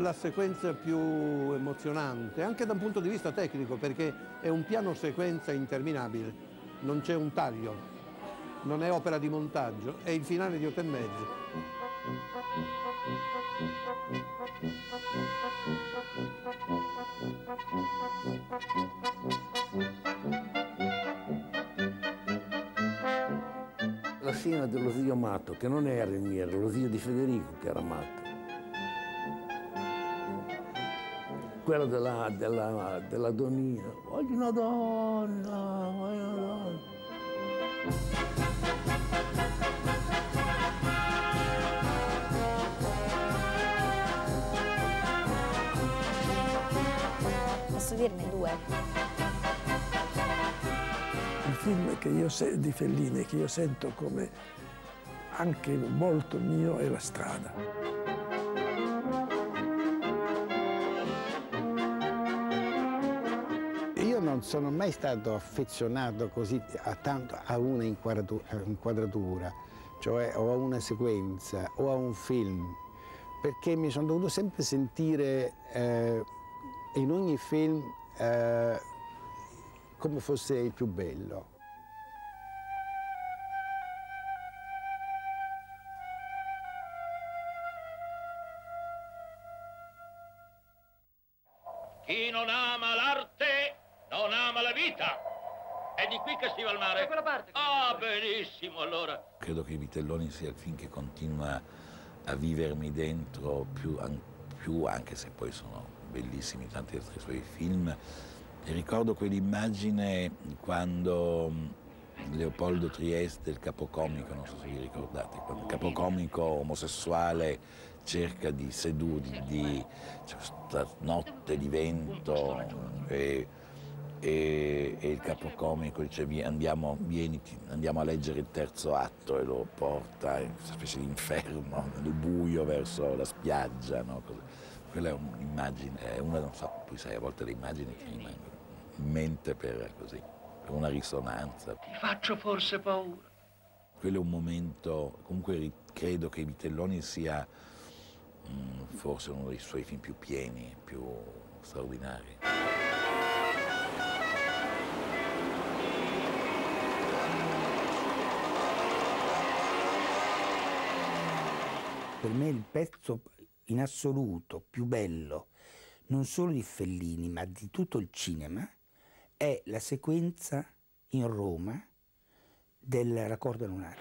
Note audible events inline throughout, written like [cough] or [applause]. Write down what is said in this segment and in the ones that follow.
la sequenza più emozionante, anche da un punto di vista tecnico, perché è un piano sequenza interminabile, non c'è un taglio, non è opera di montaggio, è il finale di otto e mezzo. La scena dello zio matto, che non era il mio, era lo zio di Federico che era matto. Quella della, della, della donnina. Voglio una donna, voglio una donna. Posso dirne due? Il film che io se- di Fellini che io sento come anche molto mio è La strada. Non sono mai stato affezionato così a, tanto a una inquadratu- inquadratura, cioè o a una sequenza o a un film, perché mi sono dovuto sempre sentire eh, in ogni film eh, come fosse il più bello. Al mare. Da quella parte. Ah, benissimo, allora. Credo che Vitelloni sia il film che continua a vivermi dentro più, an- più, anche se poi sono bellissimi tanti altri suoi film. E ricordo quell'immagine quando Leopoldo Trieste, il capocomico, non so se vi ricordate, quando il capocomico omosessuale cerca di sedurre, di, c'è questa notte di vento e, e- e il capocomico dice "Vi- andiamo, vieni, ti- andiamo a leggere il terzo atto e lo porta in questa specie di inferno, nel buio verso la spiaggia. no? Quella è un'immagine, è una, non so, poi sai, a volte le immagini ti rimangono in mente per così, per una risonanza. Ti faccio forse paura. Quello è un momento, comunque credo che Vitelloni sia mm, forse uno dei suoi film più pieni, più straordinari. Per me il pezzo in assoluto più bello, non solo di Fellini, ma di tutto il cinema, è la sequenza in Roma del raccordo lunare.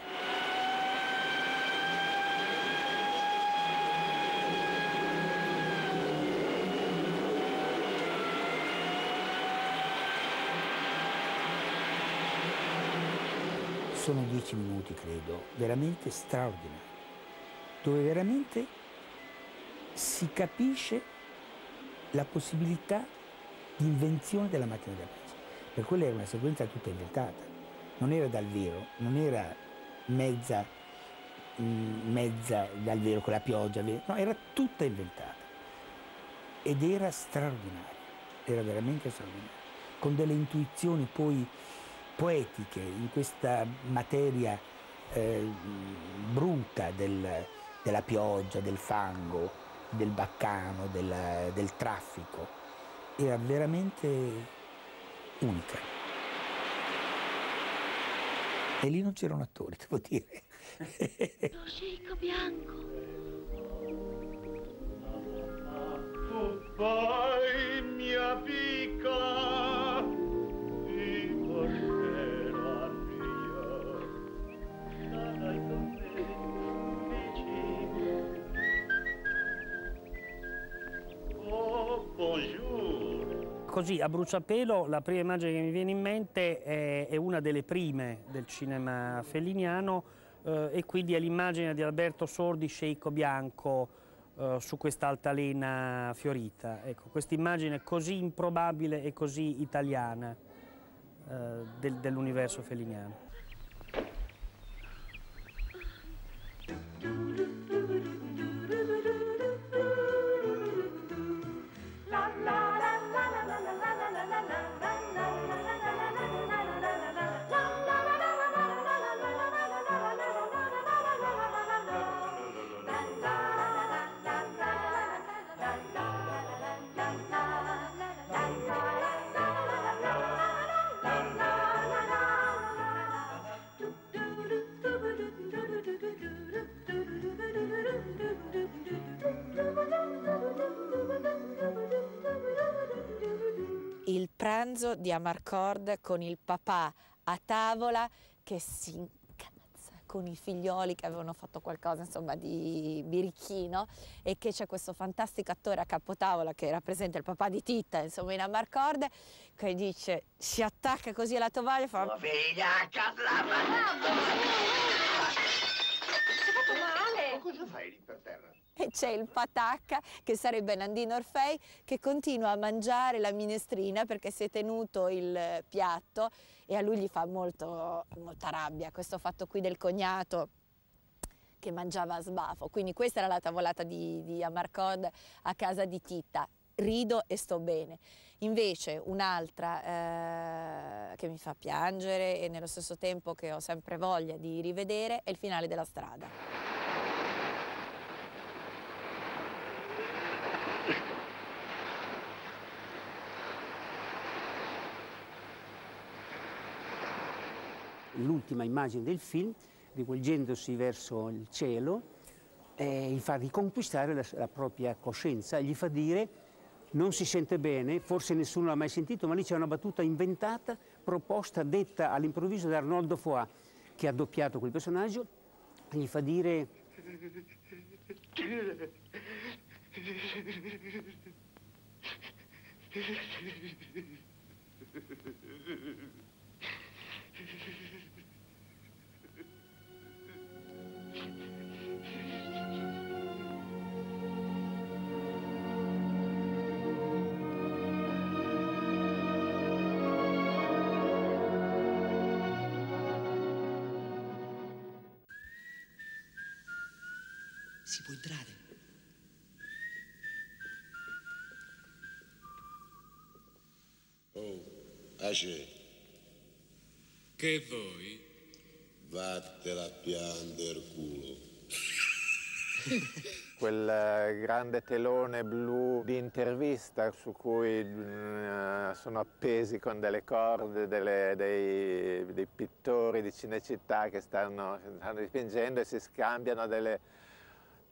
Sono dieci minuti, credo, veramente straordinari, dove veramente si capisce la possibilità di invenzione della macchina da presa. Per quella era una sequenza tutta inventata, non era dal vero, non era mezza, mm, mezza dal vero con la pioggia, no, era tutta inventata. Ed era straordinaria, era veramente straordinaria, con delle intuizioni poi poetiche in questa materia eh, bruta del- della pioggia, del fango, del baccano, del, del traffico. Era veramente unica. E lì non c'erano attori, devo dire. Lo scicco bianco. Tu poi, mia piccola, Così, a bruciapelo, la prima immagine che mi viene in mente è, è una delle prime del cinema felliniano eh, e quindi è l'immagine di Alberto Sordi, sceicco bianco, eh, su questa altalena fiorita. Ecco, questa immagine così improbabile e così italiana eh, del- dell'universo felliniano. Di Amarcord con il papà a tavola che si incazza con i figlioli che avevano fatto qualcosa insomma di birichino e che c'è questo fantastico attore a capotavola che rappresenta il papà di Titta insomma in Amarcord che dice si attacca così alla tovaglia e fa Tua figlia la male! cosa fai lì per terra? E c'è il patacca che sarebbe Nandino Orfei che continua a mangiare la minestrina perché si è tenuto il piatto e a lui gli fa molto, molta rabbia questo fatto qui del cognato che mangiava a sbafo. Quindi questa era la tavolata di, di Amarcord a casa di Titta. Rido e sto bene. Invece un'altra eh, che mi fa piangere e nello stesso tempo che ho sempre voglia di rivedere è il finale della strada. L'ultima immagine del film, rivolgendosi verso il cielo, eh, gli fa riconquistare la, la, propria coscienza, gli fa dire non si sente bene, forse nessuno l'ha mai sentito, ma lì c'è una battuta inventata, proposta, detta all'improvviso da Arnoldo Foà, che ha doppiato quel personaggio, gli fa dire... [laughs] Che vuoi? vattela a piander culo. [laughs] Quel eh, grande telone blu di intervista su cui mm, sono appesi con delle corde delle- dei, dei pittori di Cinecittà che stanno, stanno dipingendo e si scambiano delle,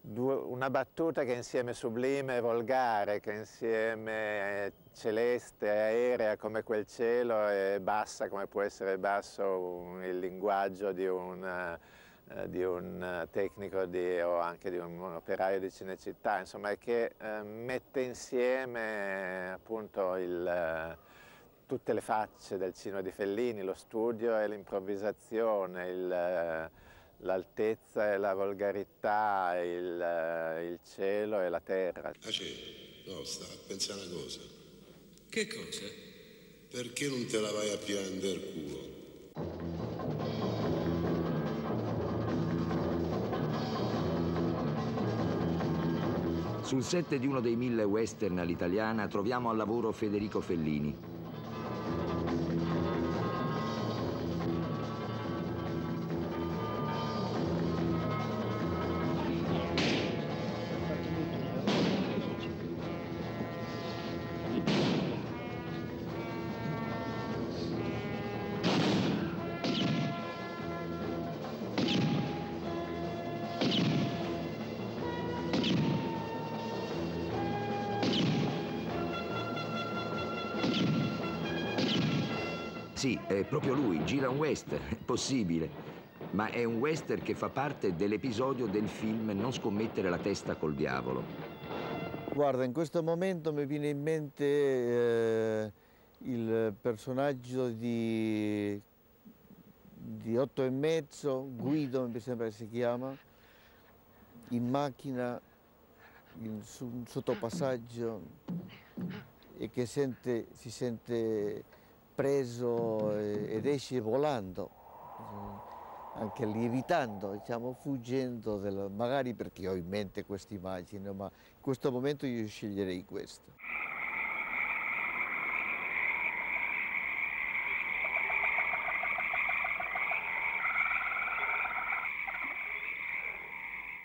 una battuta che insieme sublime e volgare, che insieme eh, celeste e aerea come quel cielo e bassa come può essere basso un- il linguaggio di un, eh, di un eh, tecnico di- o anche di un, operaio di Cinecittà, insomma, che eh, mette insieme appunto il, tutte le facce del cinema di Fellini, lo studio e l'improvvisazione, il, l'altezza e la volgarità, il, eh, il cielo e la terra. Ace, no, sta a pensare una cosa. Che cosa? Perché non te la vai a piander culo? Sul set di uno dei mille western all'italiana troviamo al lavoro Federico Fellini. Proprio lui, gira un western, è possibile. Ma è un western che fa parte dell'episodio del film Non scommettere la testa col diavolo. Guarda, in questo momento mi viene in mente eh, il personaggio di, di Otto e mezzo, Guido mi sembra che si chiama, in macchina, in, su un sottopassaggio e che sente- si sente preso ed esce volando, eh, anche lievitando, diciamo, fuggendo, del- magari perché ho in mente questa immagine, ma in questo momento io sceglierei questo.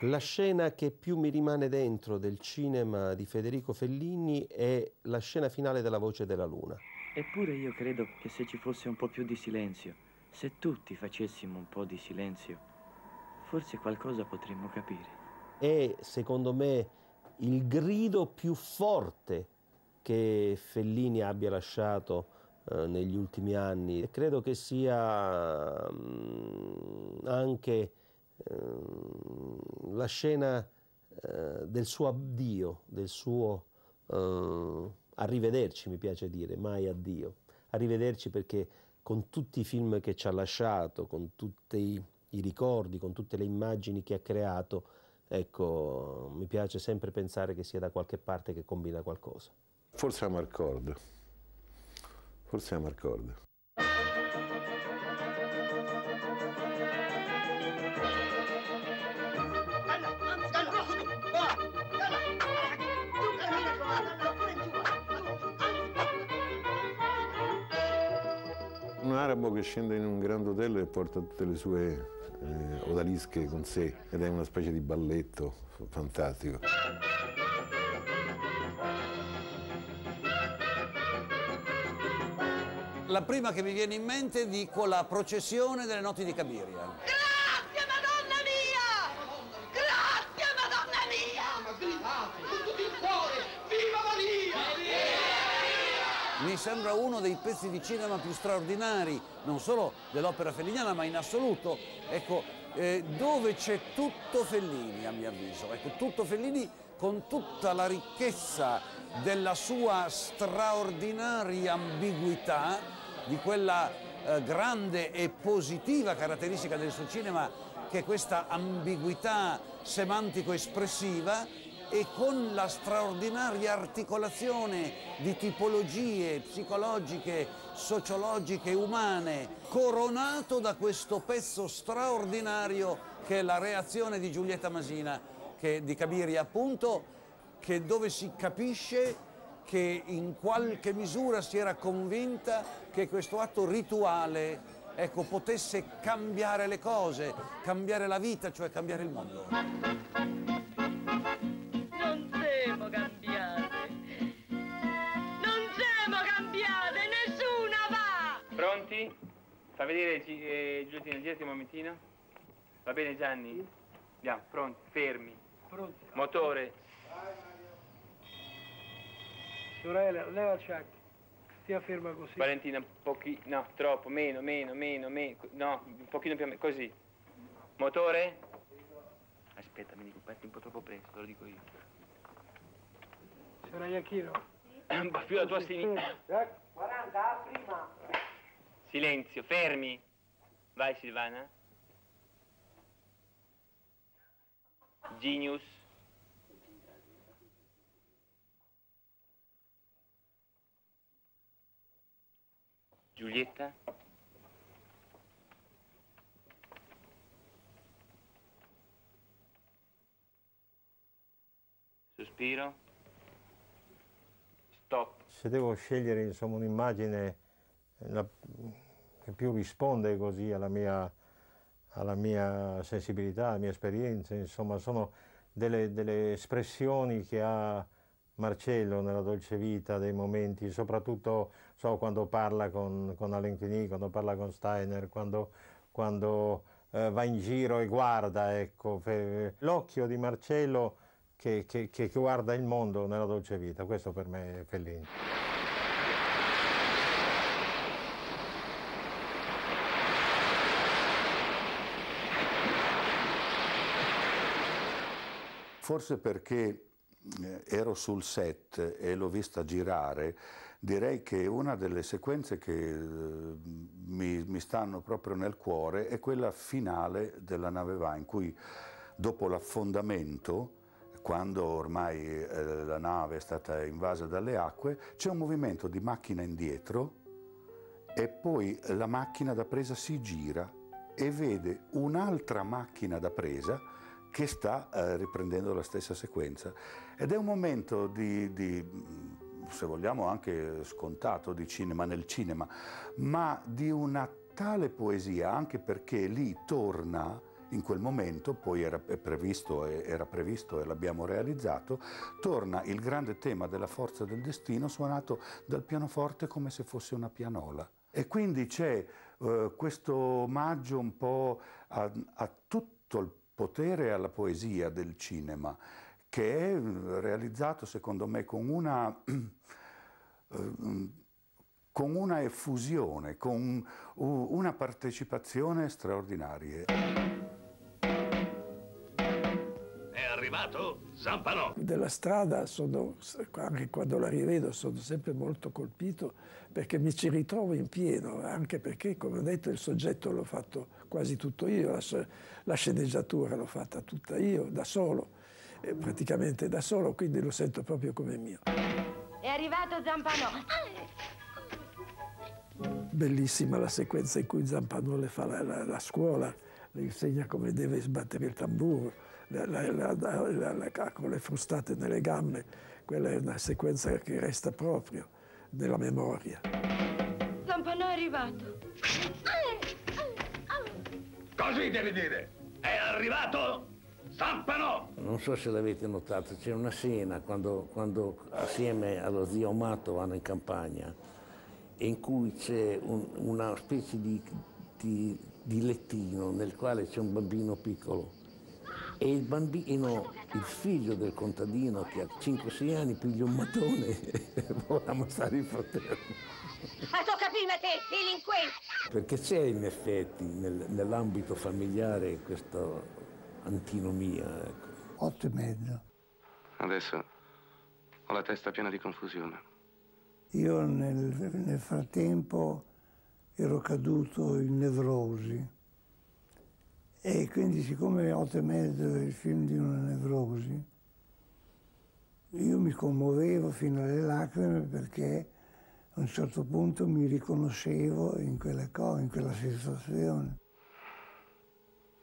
La scena che più mi rimane dentro del cinema di Federico Fellini è la scena finale della Voce della Luna. Eppure io credo che se ci fosse un po' più di silenzio, se tutti facessimo un po' di silenzio, forse qualcosa potremmo capire. È, secondo me, il grido più forte che Fellini abbia lasciato eh, negli ultimi anni e credo che sia mh, anche eh, la scena eh, del suo addio, del suo eh, arrivederci mi piace dire, mai addio, arrivederci perché con tutti i film che ci ha lasciato, con tutti i ricordi, con tutte le immagini che ha creato, ecco, mi piace sempre pensare che sia da qualche parte che combina qualcosa. Forse Amarcord, forse Amarcord. Un arabo che scende in un grande hotel e porta tutte le sue eh, odalische con sé ed è una specie di balletto fantastico. La prima che mi viene in mente dico la processione delle notti di Cabiria. Mi sembra uno dei pezzi di cinema più straordinari, non solo dell'opera felliniana, ma in assoluto. Ecco, eh, dove c'è tutto Fellini, a mio avviso. Ecco, tutto Fellini con tutta la ricchezza della sua straordinaria ambiguità, di quella eh, grande e positiva caratteristica del suo cinema, che è questa ambiguità semantico-espressiva, e con la straordinaria articolazione di tipologie psicologiche, sociologiche, umane, coronato da questo pezzo straordinario che è la reazione di Giulietta Masina, che, di Cabiria appunto, che dove si capisce che in qualche misura si era convinta che questo atto rituale ecco, potesse cambiare le cose, cambiare la vita, cioè cambiare il mondo. Fa vedere eh, Giuliettina, girati un momentino. Va bene Gianni? Andiamo, pronti, fermi. Pronti. Motore. Sorella, leva il ciak. Stia ferma così. Valentina, un pochino, no, troppo, meno, meno, meno, meno, no, un pochino più a me, così. Motore? Aspetta, mi dico, parti un po' troppo presto, te lo dico io. Signora Iachino. [coughs] Un po' più la tua sinistra. 40, prima. Silenzio, fermi. Vai Silvana. Genius. Giulietta. Sospiro. Stop. Se devo scegliere insomma, un'immagine più risponde così alla mia, alla mia sensibilità, alla mia esperienza, insomma, sono delle, delle espressioni che ha Marcello nella dolce vita, dei momenti, soprattutto so, quando parla con, con Alain Quigny, quando parla con Steiner, quando, quando, eh, va in giro e guarda, ecco, l'occhio di Marcello che, che- che guarda il mondo nella dolce vita, questo per me è Fellini. Forse perché eh, ero sul set e l'ho vista girare, direi che una delle sequenze che eh, mi, mi stanno proprio nel cuore è quella finale della nave Va, in cui dopo l'affondamento, quando ormai eh, la nave è stata invasa dalle acque, c'è un movimento di macchina indietro e poi la macchina da presa si gira e vede un'altra macchina da presa che sta eh, riprendendo la stessa sequenza. Ed è un momento di, di, se vogliamo, anche scontato di cinema nel cinema, ma di una tale poesia, anche perché lì torna in quel momento, poi era previsto, era previsto e l'abbiamo realizzato, torna il grande tema della forza del destino suonato dal pianoforte come se fosse una pianola. E quindi c'è eh, questo omaggio un po' a, a tutto il potere alla poesia del cinema, che è eh, realizzato secondo me con una, [clears throat] eh, con una effusione, con una partecipazione straordinaria. Arrivato Zampanò. Della strada, sono, anche quando la rivedo, sono sempre molto colpito perché mi ci ritrovo in pieno, anche perché, come ho detto, il soggetto l'ho fatto quasi tutto io, la, la sceneggiatura l'ho fatta tutta io, da solo, eh, praticamente da solo, quindi lo sento proprio come mio. È arrivato Zampanò. Bellissima la sequenza in cui Zampanò le fa la, la, la scuola, le insegna come deve sbattere il tamburo, con le frustate nelle gambe. Quella è una sequenza che resta proprio nella memoria. Zampanò è arrivato. Così devi dire. È arrivato Zampanò. Non so se l'avete notato, c'è una scena quando, quando assieme allo zio Amato vanno in campagna in cui c'è un, una specie di, di, di lettino nel quale c'è un bambino piccolo e il bambino, il figlio del contadino che ha 5-6 anni, piglia un mattone e [laughs] vuole ammazzare il fratello. Ma tocca prima te, delinquente! Perché c'è in effetti nel, nell'ambito familiare questa antinomia. Ecco. Otto e mezzo. Adesso ho la testa piena di confusione. Io nel, nel frattempo ero caduto in nevrosi e quindi siccome Otto e mezzo è il film di una nevrosi, io mi commuovevo fino alle lacrime perché a un certo punto mi riconoscevo in quelle cose, in quella sensazione.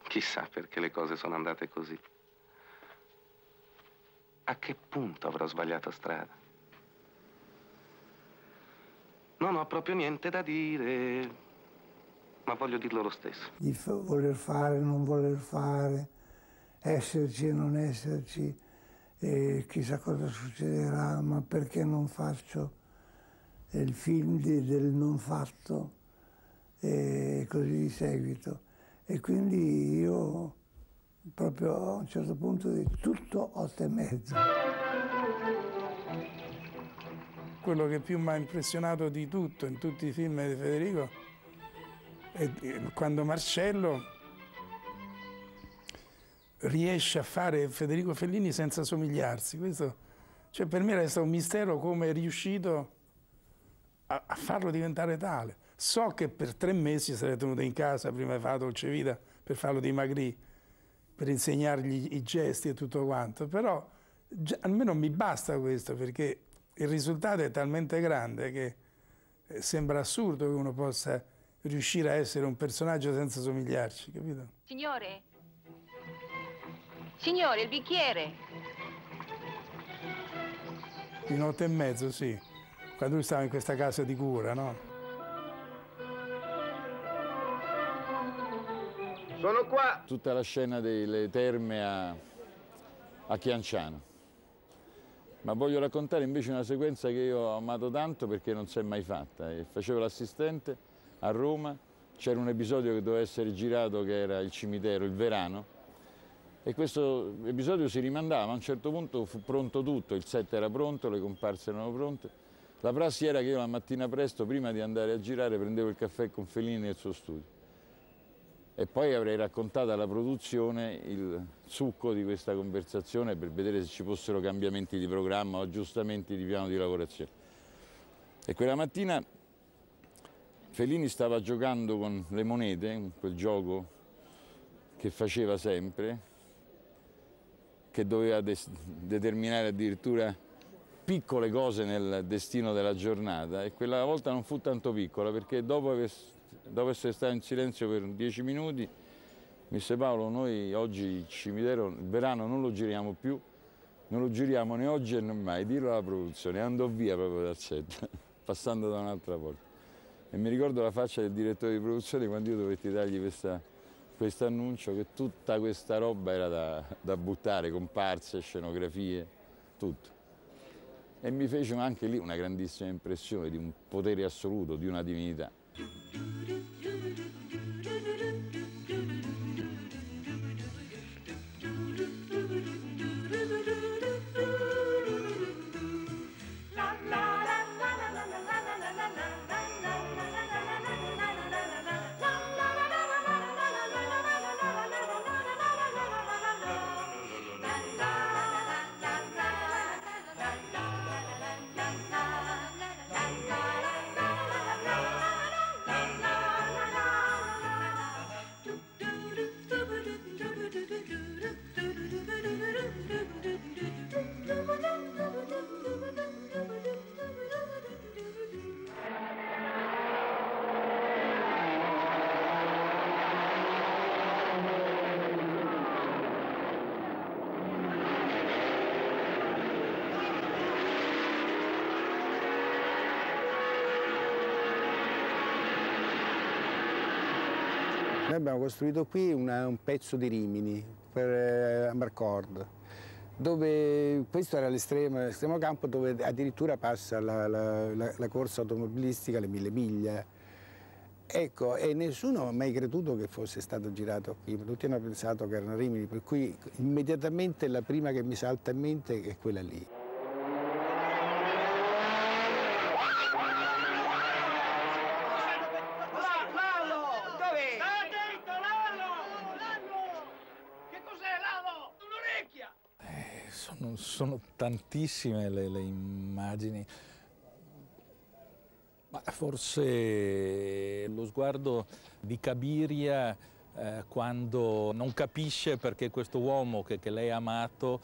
Chissà perché le cose sono andate così. A che punto avrò sbagliato strada? Non ho proprio niente da dire, ma voglio dirlo lo stesso. Di voler fare, non voler fare, esserci e non esserci, e chissà cosa succederà, ma perché non faccio il film di, del non fatto e così di seguito. E quindi io proprio a un certo punto di tutto otto e mezzo quello che più mi ha impressionato di tutto in tutti i film di Federico quando Marcello riesce a fare Federico Fellini senza somigliarsi. Questo, cioè per me resta un mistero come è riuscito a, a, farlo diventare tale. So che per tre mesi sarei tenuto in casa prima di fare la dolce vita per farlo di Magri, per insegnargli i gesti e tutto quanto, però già, almeno mi basta questo perché il risultato è talmente grande che eh, sembra assurdo che uno possa riuscire a essere un personaggio senza somigliarci, capito? Signore? Signore, il bicchiere. Di notte e mezzo, sì. Quando lui stava in questa casa di cura, no? Sono qua! Tutta la scena delle terme a, a Chianciano ma voglio raccontare invece una sequenza che io ho amato tanto perché non si è mai fatta. Facevo l'assistente a Roma, c'era un episodio che doveva essere girato che era il cimitero, il Verano, e questo episodio si rimandava, ma a un certo punto fu pronto tutto, il set era pronto, le comparse erano pronte. La prassi era che io la mattina presto, prima di andare a girare, prendevo il caffè con Fellini nel suo studio e poi avrei raccontato alla produzione il succo di questa conversazione per vedere se ci fossero cambiamenti di programma o aggiustamenti di piano di lavorazione. E quella mattina Fellini stava giocando con le monete, quel gioco che faceva sempre, che doveva determinare addirittura piccole cose nel destino della giornata e quella volta non fu tanto piccola perché dopo aver dopo essere stato in silenzio per dieci minuti, mi disse Paolo, noi oggi il cimitero, il verano non lo giriamo più, non lo giriamo né oggi né mai, dillo alla produzione, andò via proprio dal set, [laughs] passando da un'altra porta. E mi ricordo la faccia del direttore di produzione quando io dovetti dargli questo annuncio che tutta questa roba era da, da buttare, comparse, scenografie, tutto. E mi fece anche lì una grandissima impressione di un potere assoluto, di una divinità. Abbiamo costruito qui una, un pezzo di Rimini per eh, Amarcord, dove questo era l'estremo campo dove addirittura passa la, la, la, la corsa automobilistica le mille miglia. Ecco, e nessuno ha mai creduto che fosse stato girato qui, tutti hanno pensato che erano Rimini, per cui immediatamente la prima che mi salta in mente è quella lì. Sono, tantissime le, le immagini. Ma forse lo sguardo di Cabiria eh, quando non capisce perché questo uomo che, che lei ha amato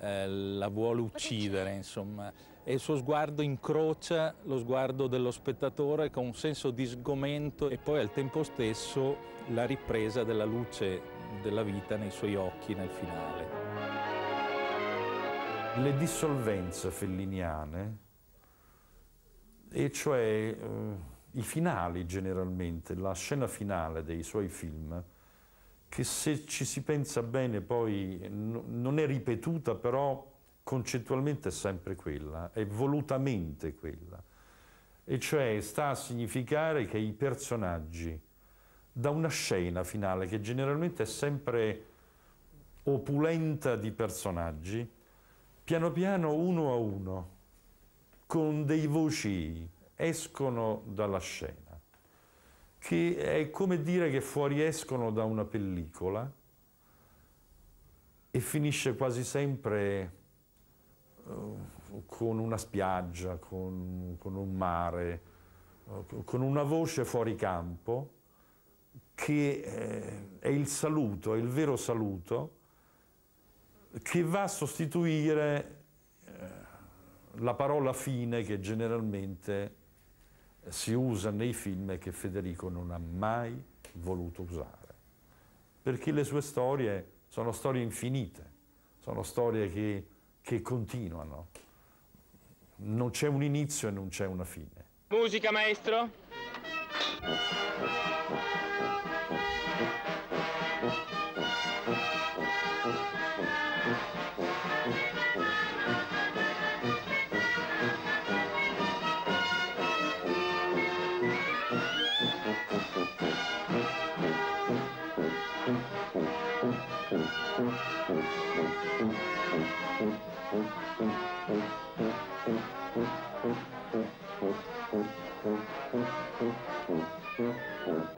eh, la vuole uccidere, insomma. E il suo sguardo incrocia lo sguardo dello spettatore con un senso di sgomento e poi al tempo stesso la ripresa della luce della vita nei suoi occhi nel finale. Le dissolvenze felliniane, e cioè eh, i finali generalmente, la scena finale dei suoi film, che se ci si pensa bene poi no, non è ripetuta, però concettualmente è sempre quella, è volutamente quella. E cioè sta a significare che i personaggi, da una scena finale che generalmente è sempre opulenta di personaggi, piano piano uno a uno, con dei voci, escono dalla scena, che è come dire che fuoriescono da una pellicola e finisce quasi sempre uh, con una spiaggia, con, con un mare, uh, con una voce fuori campo, che eh, è il saluto, è il vero saluto, che va a sostituire la parola fine che generalmente si usa nei film e che Federico non ha mai voluto usare, perché le sue storie sono storie infinite, sono storie che, che continuano, non c'è un inizio e non c'è una fine. Musica, maestro.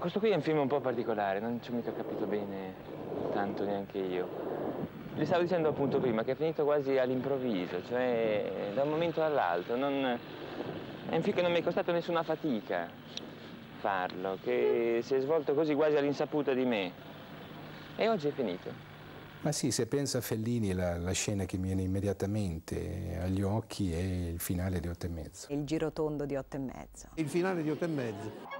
Questo qui è un film un po' particolare, non ci ho mica capito bene tanto neanche io. Gli stavo dicendo appunto prima che è finito quasi all'improvviso, cioè da un momento all'altro. Non... È un film che non mi è costato nessuna fatica farlo, che si è svolto così quasi all'insaputa di me. E oggi è finito. Ma sì, se pensa a Fellini la, la, scena che mi viene immediatamente agli occhi è il finale di Otto e mezzo. Il girotondo di Otto e mezzo. Il finale di Otto e mezzo.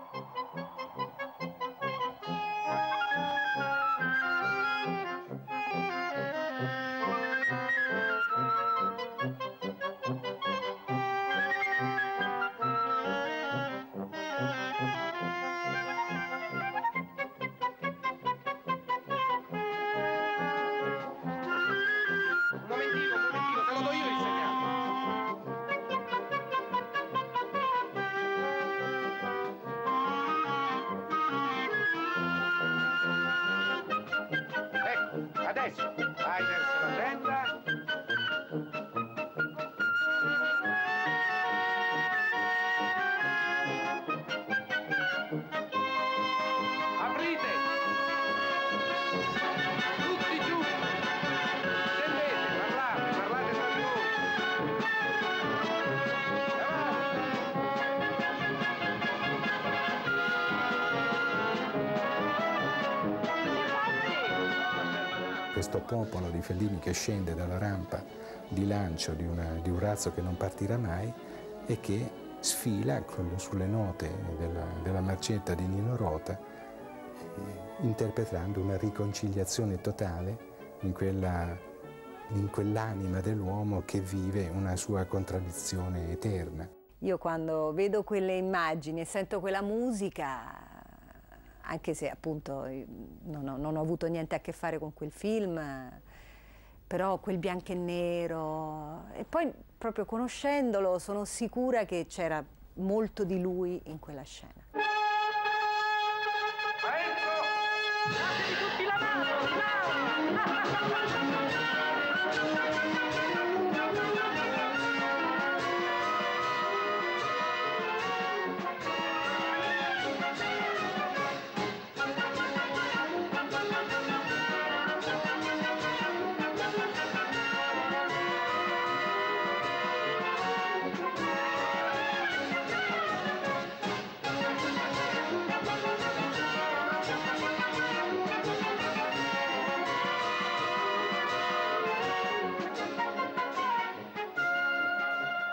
Questo popolo di Fellini che scende dalla rampa di lancio di, una, di un razzo che non partirà mai e che sfila con, sulle note della, della marcetta di Nino Rota eh, interpretando una riconciliazione totale in quella in quell'anima dell'uomo che vive una sua contraddizione eterna. Io quando vedo quelle immagini e sento quella musica anche se appunto non ho, non ho avuto niente a che fare con quel film, però quel bianco e nero, e poi proprio conoscendolo sono sicura che c'era molto di lui in quella scena.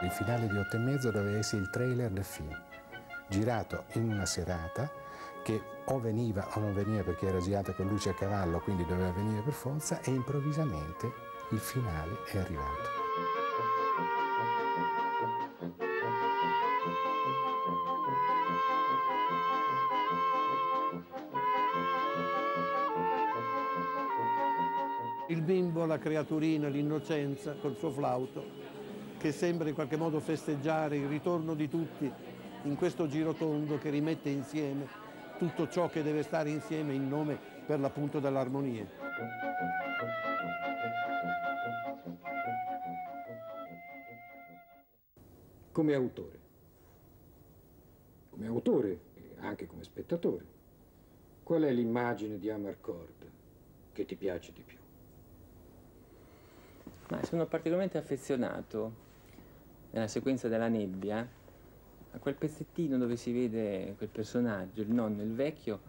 Il finale di otto e mezzo doveva essere il trailer del film, girato in una serata che o veniva o non veniva perché era girata con luce a cavallo, quindi doveva venire per forza, e improvvisamente il finale è arrivato. Il bimbo, la creaturina, l'innocenza col suo flauto, che sembra in qualche modo festeggiare il ritorno di tutti in questo girotondo che rimette insieme tutto ciò che deve stare insieme in nome per l'appunto dell'armonia. come autore, come autore e anche come spettatore, qual è l'immagine di Amarcord che ti piace di più? Ma sono particolarmente affezionato nella sequenza della nebbia a quel pezzettino dove si vede quel personaggio, il nonno, il vecchio,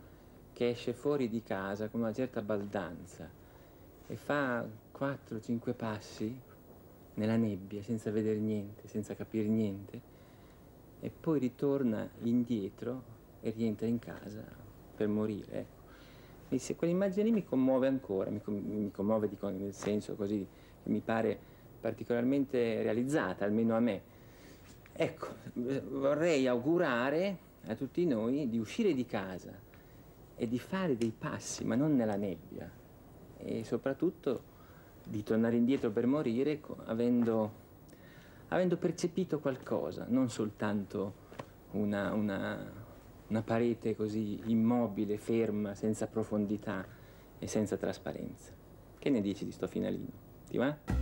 che esce fuori di casa con una certa baldanza e fa 4-5 passi nella nebbia senza vedere niente, senza capire niente e poi ritorna indietro e rientra in casa per morire. Ecco. Quell'immagine lì mi commuove ancora, mi, com- mi commuove nel senso così mi pare particolarmente realizzata, almeno a me. Ecco, eh, vorrei augurare a tutti noi di uscire di casa e di fare dei passi, ma non nella nebbia, e soprattutto di tornare indietro per morire avendo, avendo percepito qualcosa, non soltanto una, una, una parete così immobile, ferma, senza profondità e senza trasparenza. Che ne dici di sto finalino? Ti va?